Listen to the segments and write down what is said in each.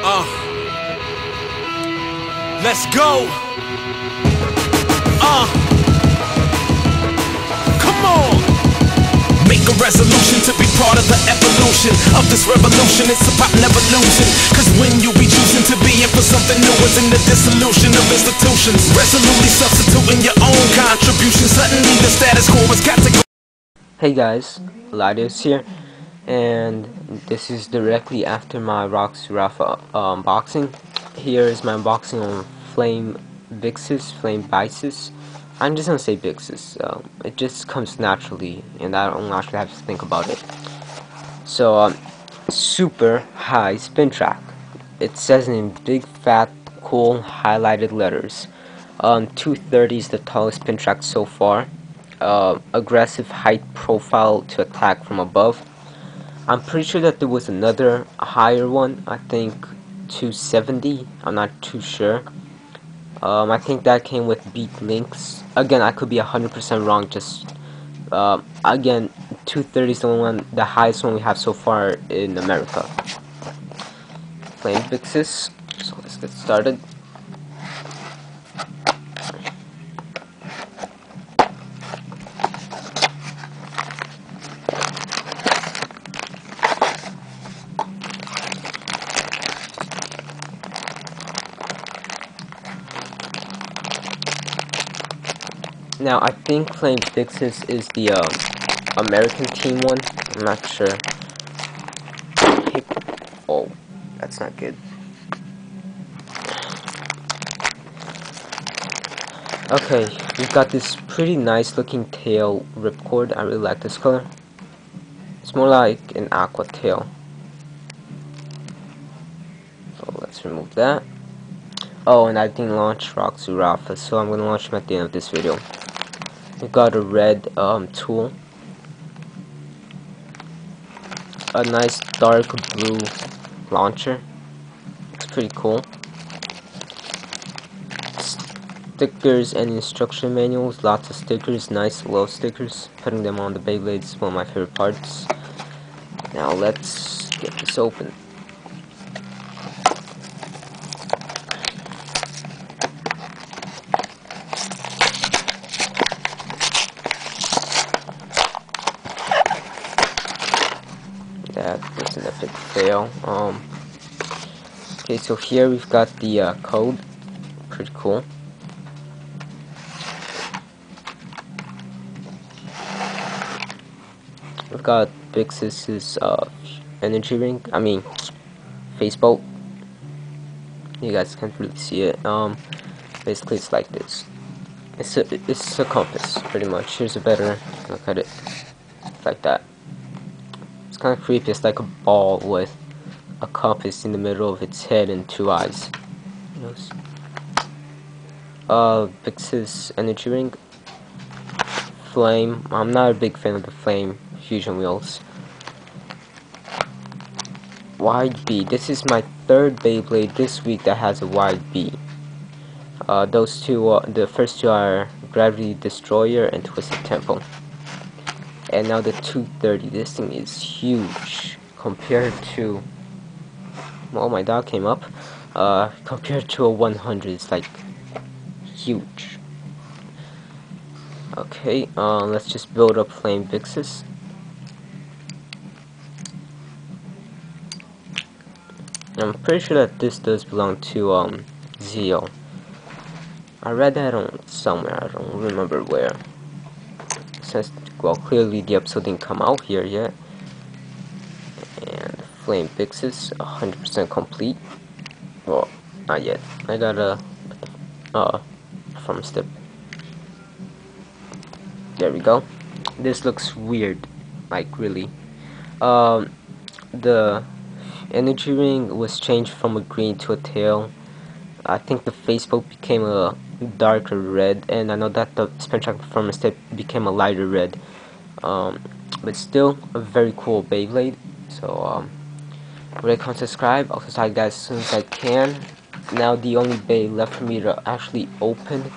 Uh. Let's go. Uh. Come on. Make a resolution to be part of the evolution of this revolution. It's about never losing. Cause when you be choosing to be in for something new, it's in the dissolution of institutions. Resolutely substituting your own contribution. Suddenly the status quo has got to go. Hey guys, Latios here, and this is directly after my Rock Zurafa unboxing. Here is my unboxing on Flame Vixis, Flame Bisis. I'm just gonna say Vixis, um, it just comes naturally, and I don't actually have to think about it. So, um, super high spin track. It says in big, fat, cool, highlighted letters. Um, 230 is the tallest spin track so far uh, aggressive height profile to attack from above. I'm pretty sure that there was another higher one, I think 270, I'm not too sure. Um, I think that came with beat links. Again, I could be 100% wrong, just, uh, again, 230 is the only one, the highest one we have so far in America. Flame Vixis, so let's get started. Now, I think Flame Vixis is the uh, American team one. I'm not sure. Oh, that's not good. Okay, we've got this pretty nice looking tail ripcord. I really like this color. It's more like an aqua tail. So let's remove that. Oh, and I didn't launch Rafa, so I'm gonna launch him at the end of this video. Got a red um, tool, a nice dark blue launcher. It's pretty cool. Stickers and instruction manuals, lots of stickers, nice little stickers. Putting them on the Beyblade is one of my favorite parts. Now let's get this open. That was an epic fail. Um, okay, so here we've got the uh, code. Pretty cool. We've got Vixis's uh, energy ring. I mean, face bolt. You guys can't really see it. Um, basically it's like this. It's a it's a compass, pretty much. Here's a better look at it. like that kind of creepy. It's like a ball with a compass in the middle of its head and two eyes. Uh, Vixis Energy Ring. Flame. I'm not a big fan of the Flame Fusion Wheels. Wide B. This is my third Beyblade this week that has a wide B. Uh, those two, uh, the first two are Gravity Destroyer and Twisted Tempo and now the 230 this thing is huge compared to well my dog came up. Uh, compared to a 100 it's like huge. Okay uh, let's just build up flame vixis I'm pretty sure that this does belong to um Zeo I read that on somewhere I don't remember where. Since well clearly the episode didn't come out here yet? And flame Vixis 100% complete. Well not yet. I got a uh from step. There we go. This looks weird like really. Um the energy ring was changed from a green to a tail I think the face bolt became a darker red and I know that the spin track performance tip became a lighter red. Um, but still a very cool Beyblade. So um, rate, comment, subscribe. I'll subscribe guys as soon as I can. Now the only bay left for me to actually open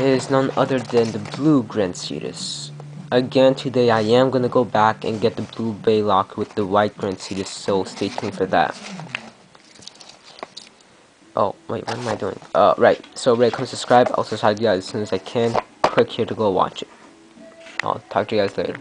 is none other than the blue Grand Cetus again today I am gonna go back and get the blue bay lock with the white Grand Cetus so stay tuned for that Oh, wait, what am I doing? Uh, right. So, rate, comment, subscribe. I'll subscribe to you guys as soon as I can. Click here to go watch it. I'll talk to you guys later.